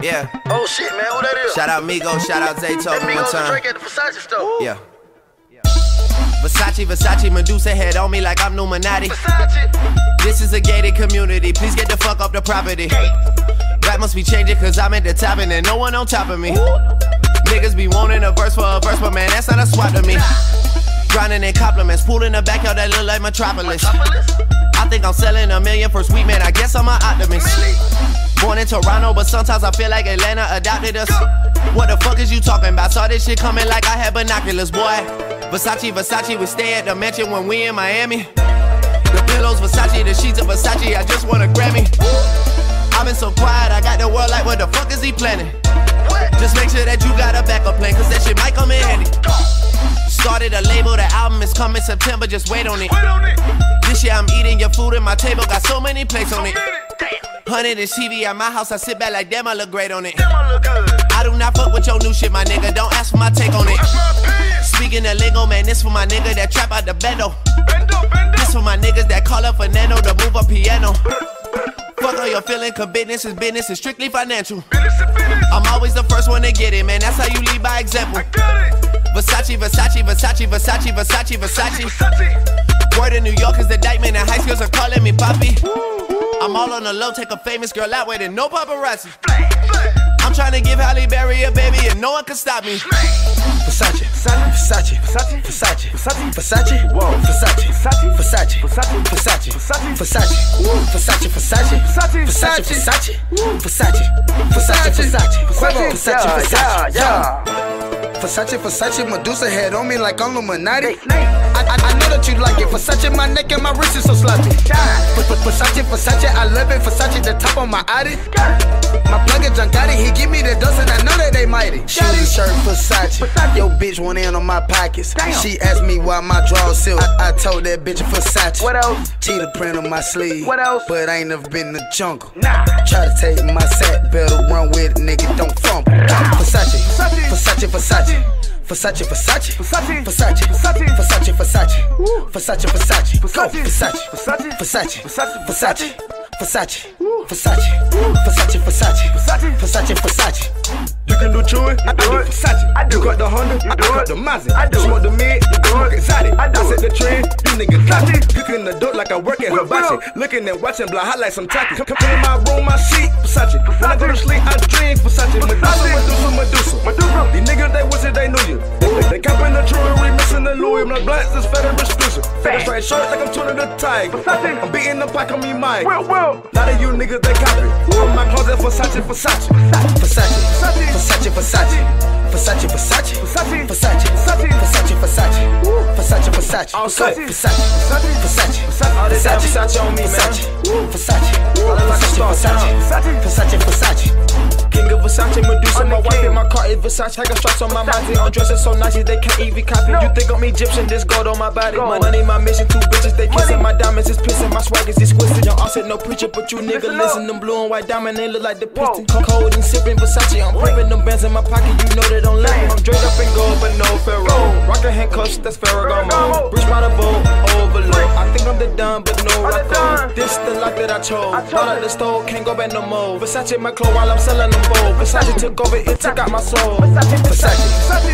Yeah. Oh shit, man, who that is? Shout out Migo, shout out Zaytoven That one Migos time. drink at the Versace store. Yeah. Versace, Versace, Medusa head on me like I'm Numinati. Versace. This is a gated community, please get the fuck off the property. Rap must be changing cause I'm at the top and there's no one on top of me. Niggas be wanting a verse for a verse, but man, that's not a swap to me. Grinding in compliments, pool in the backyard that look like Metropolis. I think I'm selling a million for sweet man, I guess I'm an optimist. In Toronto, but sometimes I feel like Atlanta adopted us. What the fuck is you talking about? Saw this shit coming like I had binoculars, boy. Versace, Versace, we stay at the mansion when we in Miami. The pillows, Versace, the sheets of Versace, I just want a Grammy. I've been so quiet, I got the world like, what the fuck is he planning? Just make sure that you got a backup plan, cause that shit might come in handy. Started a label, the album is coming September, just wait on it. Wait on it. This year I'm eating your food and my table got so many plates on it. Hundred inch TV at my house, I sit back like damn, I look great on it. Damn, I look good. I do not fuck with your new shit, my nigga. Don't ask for my take on it. That's my opinion. Speaking the lingo, man, this for my nigga that trap out the bendo. Bend up, bend This for my niggas that call up Fernando to move a piano. Fuck all your feeling, cause business is business, it's strictly financial. It, finish. I'm always the first one to get it, man. That's how you lead by example. Versace, Versace, Versace, Versace, Versace, Versace. Versace. Word in New York is the indictment, and high schools are calling me Poppy. I'm all on the low, take a famous girl out with it, no paparazzi. Flag, flag. I'm trying to give Halle Berry a baby, and no one can stop me. Versace, Versace, Versace, Versace, Versace, Versace, Whoa. Versace, Versace, Versace, Versace, Versace, Versace, Versace, Versace, Versace, Versace, Versace, Versace, Versace, Versace, Versace, yeah. Versace, Versace, Medusa head on me like I'm Illuminati. I, I, know that you like it. Versace, my neck and my wrist is so sloppy. Ver- Ver- Versace, Versace, I love it. Versace, the top on my Audi. My plug is Giancotti, he give me the dust and I know that they mighty. Shoes shirt, Versace. Yo, bitch went in on my pockets. She asked me why my drawers silk. I, I told that bitch Versace. What else? Cheetah print on my sleeve. What else? But I ain't never been in the jungle. Nah. Try to take my sack, better run with it, nigga, don't fumble. Versace, Versace, Versace. Versace, Versace, Versace. Versace, Versace. Versace, Versace, Versace, Go, Versace. Versace, Versace. Versace, Versace. Versace, Versace, Versace, Versace, Versace, Versace. You can do Chewy, I do it. Versace. I do you got the Honda, I, do got it. the Mazda. I do you it. smoke the mid, you do smoke it. exotic. I do I set the trend, you niggas got it. Cooking the dope like I work at Hibachi. Looking and watching, blow hot like some tacky. Come, in my room, my seat, Versace. When I go to sleep, I dream Versace. Medusa, Medusa, Medusa. Medusa. These niggas, they wish that they knew you. They, they, they capping the jewelry, missing the Louis. My blunts is federal exclusive. Straight shirt like I'm turning the. Versace. I'm beating the pack on me, Mike. Will, will. A lot of you niggas, they copy. From my closet, Versace, Versace. Versace, Versace, Versace, Versace, Versace, Versace. Versace, Versace. Versace, Versace, Versace, Versace, All set. Versace, Versace, Versace, All this that Versace on me, man. Versace, Versace, All that like a Versace, star, Versace, Versace, Versace. King of Versace, Medusa, I'm my the wife king. and my car is Versace. I got stripes on my body. I'm dressing so nice, they can't even copy. No. You think I'm Egyptian, this gold on my body. My money, my mission, two bitches, they kissing. My diamonds is my swag is exquisite. All said no preacher, but you nigga Listen listen. Them blue and white diamond, they look like the Whoa. piston. Cold and sipping Versace, I'm pumping them bands in my pocket. You know they don't let me. I'm draped up in gold, but no Pharaoh. Rockin' handcuffs, that's Ferragamo. Rich by the boat, overload. I think I'm the Don, but no I'm. Rocco. This the life that I chose. Bought it. the store, can't go back no more. Versace my clothes while I'm selling them bold. Versace took over, it took out my soul. Versace. Versace, Versace,